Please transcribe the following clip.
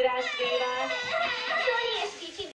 Shira Shira